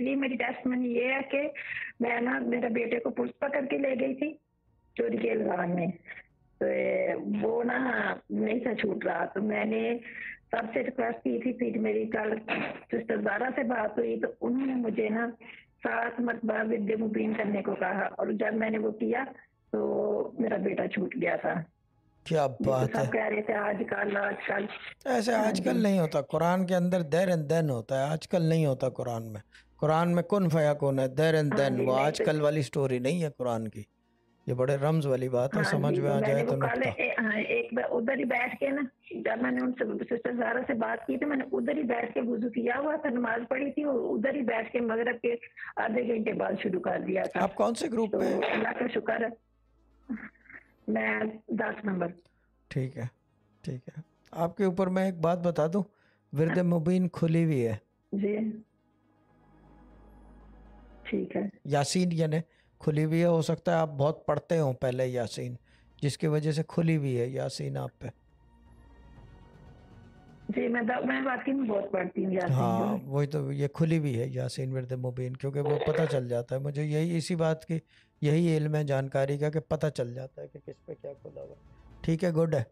इसलिए मेरी टेस्ट में ये है कि मैं ना मेरे बेटे को पुलिस पकड़ के ले गई थी चोरी के इल्ज़ाम में। तो वो ना नहीं था छूट रहा। तो मैंने सबसे रिक्वेस्ट की थी, फिर मेरी कल सिस्टर दारा से बात हुई तो उन्होंने मुझे ना सात मरतबा विद्या मुबीन करने को कहा। और जब मैंने वो किया तो मेरा बेटा छूट गया था। क्या तो बात है। सब कह रहे थे आजकल। आजकल ऐसे हाँ आजकल नहीं होता कुरान के अंदर देर एंड देन होता है आजकल नहीं होता कुरान में। कुरान में कुन फया कौन है देर एंड हाँ देन वो तो आजकल वाली स्टोरी नहीं है कुरान की। ये बड़े रम्ज वाली बात है हाँ समझ में तो आ जाए तो नुक्ता। हाँ, एक बार उधर ही बैठ के ना जब मैंने उनसे सिस्टर जारा से बात की थी मैंने उधर ही बैठ के वुजू किया हुआ था नमाज़ पढ़ी थी और उधर ही बैठ के मगरब के आधे घंटे बाद शुरू कर दिया था। आप कौन से ग्रुप तो में अल्लाह का शुक्र है। मैं दस नंबर। ठीक है ठीक है। आपके ऊपर मैं एक बात बता दूँ? विरद मुबीन खुली हुई है। जी। ठीक है। यासीन यानी खुली हुई है हो सकता है आप बहुत पढ़ते हो पहले यासीन जिसकी वजह से खुली हुई है यासीन आप पे। जी मैं मैं वाकई में बहुत पढ़ती हूँ हाँ वही तो ये खुली भी है यासीन वर्द मुबीन क्योंकि वो पता चल जाता है। मुझे यही इसी बात की यही इल्म है जानकारी का कि पता चल जाता है कि किस पे क्या खुला हुआ ठीक है गुड है।